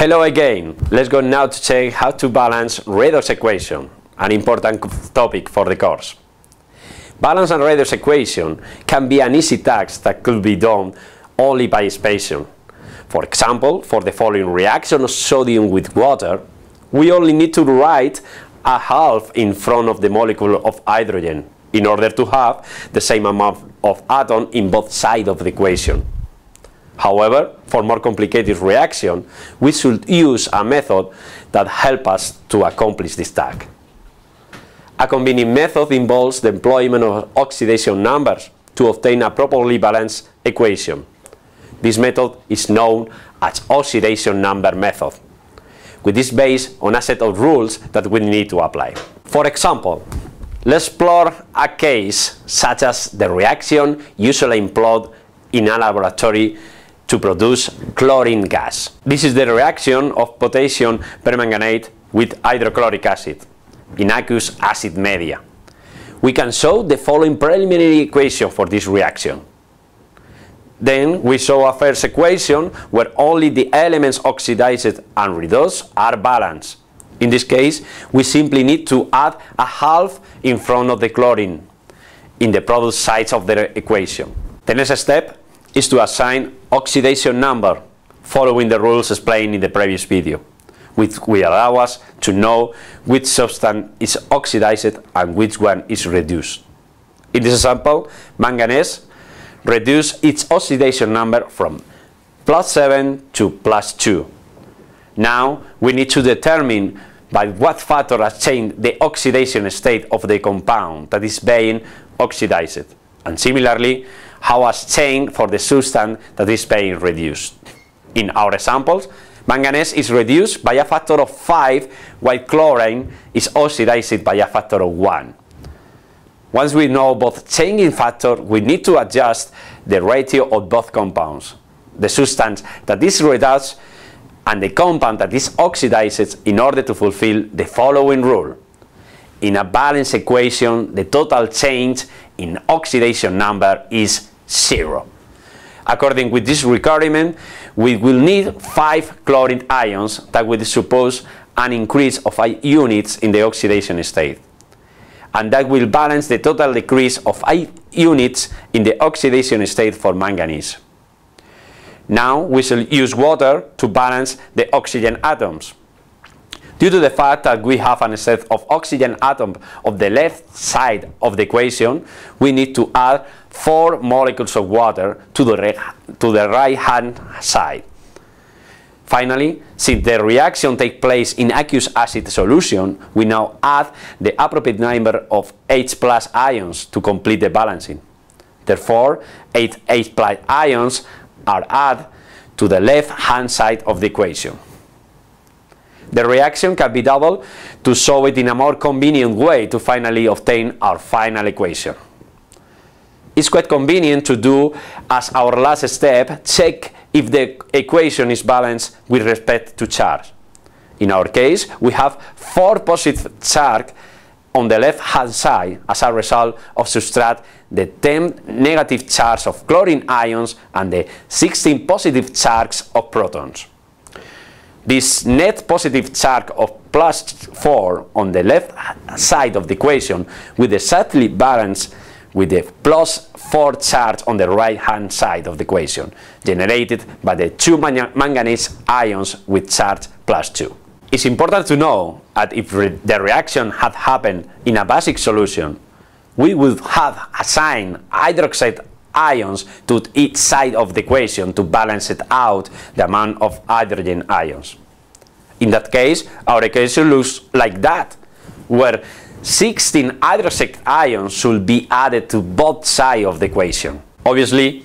Hello again. Let's go now to check how to balance redox equation, an important topic for the course. Balance and redox equation can be an easy task that could be done only by spatial. For example, for the following reaction of sodium with water, we only need to write a half in front of the molecule of hydrogen in order to have the same amount of atom in both sides of the equation. However, for more complicated reaction, we should use a method that helps us to accomplish this task. A convenient method involves the employment of oxidation numbers to obtain a properly balanced equation. This method is known as oxidation number method, which is based on a set of rules that we need to apply. For example, let's explore a case such as the reaction usually employed in a laboratory to produce chlorine gas. This is the reaction of potassium permanganate with hydrochloric acid in aqueous acid media. We can show the following preliminary equation for this reaction. Then we show a first equation where only the elements oxidized and reduced are balanced. In this case, we simply need to add a half in front of the chlorine in the product sides of the equation. The next step is to assign oxidation number following the rules explained in the previous video, which will allow us to know which substance is oxidized and which one is reduced. In this example, manganese reduce its oxidation number from plus 7 to plus 2. Now we need to determine by what factor has changed the oxidation state of the compound that is being oxidized. And similarly, how has changed for the substance that is being reduced. In our examples, manganese is reduced by a factor of 5 while chlorine is oxidized by a factor of 1. Once we know both changing factor, we need to adjust the ratio of both compounds. The substance that is reduced and the compound that is oxidized in order to fulfill the following rule. In a balanced equation, the total change in oxidation number is zero. According with this requirement, we will need 5 chlorine ions that will suppose an increase of 5 units in the oxidation state and that will balance the total decrease of 8 units in the oxidation state for manganese. Now we shall use water to balance the oxygen atoms. Due to the fact that we have a set of oxygen atoms of the left side of the equation, we need to add 4 molecules of water to the, to the right hand side. Finally, since the reaction takes place in aqueous acid solution, we now add the appropriate number of H plus ions to complete the balancing. Therefore, 8 H plus ions are added to the left hand side of the equation. The reaction can be doubled to show it in a more convenient way to finally obtain our final equation. It's quite convenient to do as our last step, check if the equation is balanced with respect to charge. In our case, we have 4 positive charge on the left hand side as a result of subtract the 10 negative charge of chlorine ions and the 16 positive charge of protons. This net positive charge of plus 4 on the left side of the equation with exactly balanced with the plus 4 charge on the right hand side of the equation, generated by the two manganese ions with charge plus 2. It's important to know that if re the reaction had happened in a basic solution, we would have assigned hydroxide ions to each side of the equation to balance it out the amount of hydrogen ions. In that case, our equation looks like that, where 16 hydroxide ions should be added to both sides of the equation. Obviously,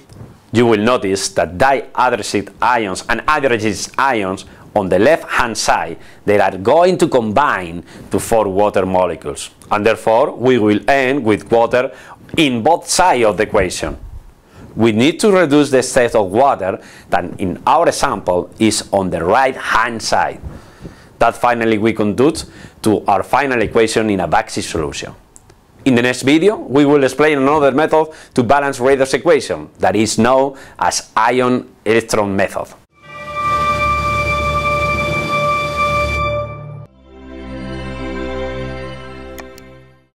you will notice that dihydroxide ions and hydrogen ions on the left hand side they are going to combine to form water molecules and therefore we will end with water in both sides of the equation. We need to reduce the state of water that in our example is on the right hand side. That finally we conduct to our final equation in a basic solution. In the next video, we will explain another method to balance redox equation that is known as ion electron method.